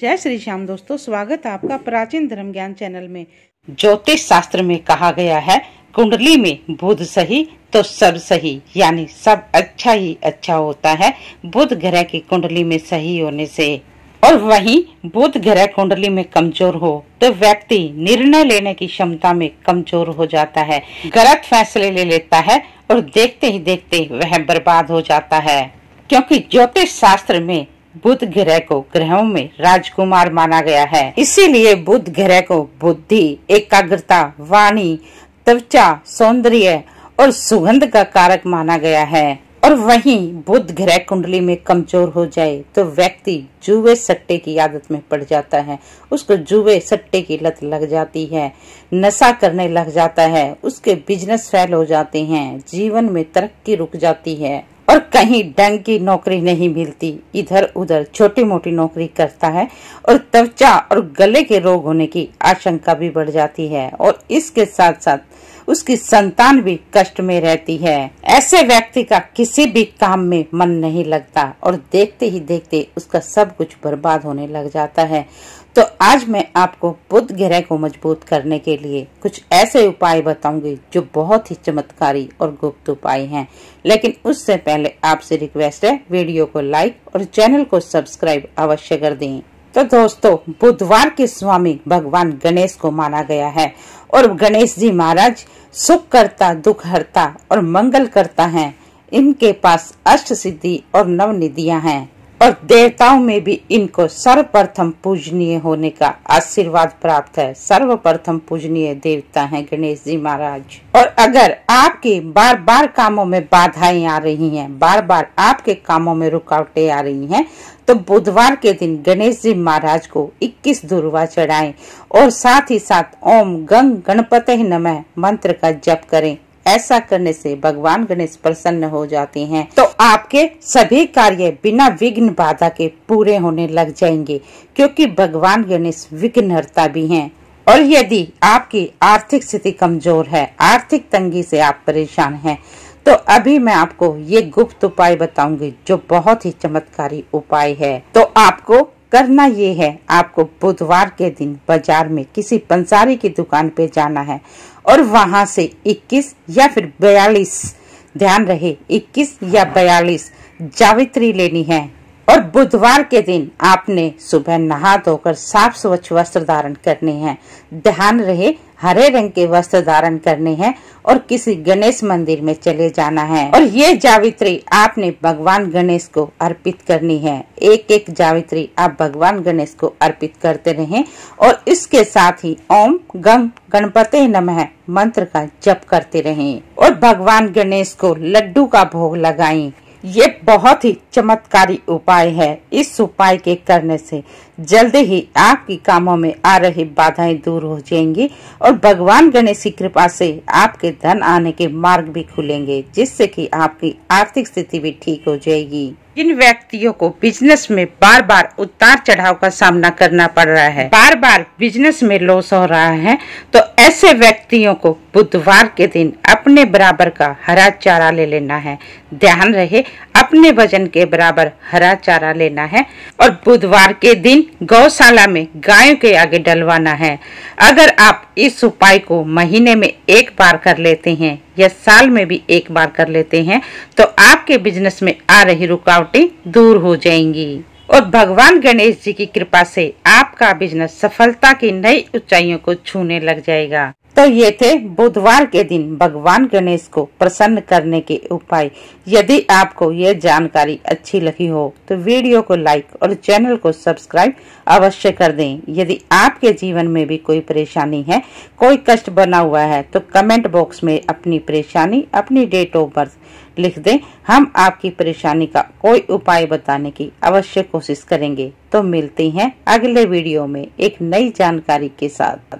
जय श्री श्याम दोस्तों, स्वागत है आपका प्राचीन धर्म ज्ञान चैनल में। ज्योतिष शास्त्र में कहा गया है, कुंडली में बुध सही तो सब सही, यानी सब अच्छा ही अच्छा होता है, बुध ग्रह की कुंडली में सही होने से। और वहीं बुध ग्रह कुंडली में कमज़ोर हो तो व्यक्ति निर्णय लेने की क्षमता में कमज़ोर हो जाता है, गलत फैसले ले लेता है, और देखते ही देखते वह बर्बाद हो जाता है। क्योंकि ज्योतिष शास्त्र में बुध ग्रह को ग्रहों में राजकुमार माना गया है। इसीलिए बुध ग्रह को बुद्धि, एकाग्रता, वाणी, त्वचा, सौंदर्य और सुगंध का कारक माना गया है। और वहीं बुध ग्रह कुंडली में कमज़ोर हो जाए तो व्यक्ति जुए सट्टे की आदत में पड़ जाता है। उसको जुए सट्टे की लत लग जाती है। नशा करने लग जाता है। उसके बिज़नेस फेल हो जाते हैं। जीवन में तरक्की रुक जाती है। और कहीं डंग की नौकरी नहीं मिलती। इधर उधर छोटी मोटी नौकरी करता है और त्वचा और गले के रोग होने की आशंका भी बढ़ जाती है और इसके साथ साथ उसकी संतान भी कष्ट में रहती है। ऐसे व्यक्ति का किसी भी काम में मन नहीं लगता और देखते ही देखते उसका सब कुछ बर्बाद होने लग जाता है। तो आज मैं आपको बुद्ध ग्रह को मज़बूत करने के लिए कुछ ऐसे उपाय बताऊँगी जो बहुत ही चमत्कारी और गुप्त उपाय हैं। लेकिन उससे पहले आपसे रिक्वेस्ट है वीडियो को लाइक और चैनल को सब्सक्राइब अवश्य कर दें। तो दोस्तों, बुधवार के स्वामी भगवान गणेश को माना गया है और गणेश जी महाराज सुख करता, दुख हरता और मंगल करता है। इनके पास अष्ट सिद्धि और नव हैं। और देवताओं में भी इनको सर्वप्रथम पूजनीय होने का आशीर्वाद प्राप्त है। सर्वप्रथम पूजनीय देवता हैं गणेश जी महाराज। और अगर आपके बार बार कामों में बाधाएँ आ रही हैं बार बार आपके कामों में रुकावटें आ रही हैं तो बुधवार के दिन गणेश जी महाराज को 21 दुर्वा चढ़ाएँ और साथ ही साथ ओम गंग गणपत नमः मंत्र का जप करें। ऐसा करने से भगवान गणेश प्रसन्न हो जाते हैं। तो आपके सभी कार्य बिना विघ्न बाधा के पूरे होने लग जाएँगे, क्योंकि भगवान गणेश विघ्नहर्ता भी हैं। और यदि आपकी आर्थिक स्थिति कमज़ोर है, आर्थिक तंगी से आप परेशान हैं तो अभी मैं आपको ये गुप्त उपाय बताऊँगी, जो बहुत ही चमत्कारी उपाय है। तो आपको करना ये है, आपको बुधवार के दिन बाज़ार में किसी पंसारी की दुकान पे जाना है। और वहाँ से 21 या फिर 42 ध्यान रहे 21 या 42 जावित्री लेनी है। और बुधवार के दिन आपने सुबह नहा धोकर साफ़ स्वच्छ वस्त्र धारण करने हैं। ध्यान रहे हरे रंग के वस्त्र धारण करने हैं और किसी गणेश मंदिर में चले जाना है। और ये जावित्री आपने भगवान गणेश को अर्पित करनी है। एक एक जावित्री आप भगवान गणेश को अर्पित करते रहें और इसके साथ ही ओम गंग गणपते नमः मंत्र का जप करते रहें। और भगवान गणेश को लड्डू का भोग लगाएँ। ये बहुत ही चमत्कारी उपाय है इस उपाय के करने से। जल्द ही आपकी कामों में आ रही बाधाएँ दूर हो जाएँगी और भगवान गणेश की कृपा से आपके धन आने के मार्ग भी खुलेंगे, जिससे कि आपकी आर्थिक स्थिति भी ठीक हो जाएगी। जिन व्यक्तियों को बिज़नेस में बार बार उतार चढ़ाव का सामना करना पड़ रहा है। बार बार बिज़नेस में लॉस हो रहा है तो ऐसे व्यक्तियों को बुधवार के दिन अपने बराबर का हरा चारा ले लेना है। ध्यान रहे, अपने वज़न के बराबर हरा चारा लेना है और बुधवार के दिन गौशाला में गायों के आगे डलवाना है। अगर आप इस उपाय को महीने में एक बार कर लेते हैं या साल में भी एक बार कर लेते हैं तो आपके बिज़नेस में आ रही रुकावटें दूर हो जाएँगी। और भगवान गणेश जी की कृपा से आपका बिज़नेस सफलता की नई ऊंचाइयों को छूने लग जाएगा। तो ये थे बुधवार के दिन भगवान गणेश को प्रसन्न करने के उपाय। यदि आपको ये जानकारी अच्छी लगी हो तो वीडियो को लाइक और चैनल को सब्सक्राइब अवश्य कर दें। यदि आपके जीवन में भी कोई परेशानी है, कोई कष्ट बना हुआ है तो कमेंट बॉक्स में अपनी परेशानी, अपनी डेट ऑफ़ बर्थ लिख दें। हम आपकी परेशानी का कोई उपाय बताने की अवश्य कोशिश करेंगे। तो मिलते हैं अगले वीडियो में एक नई जानकारी के साथ।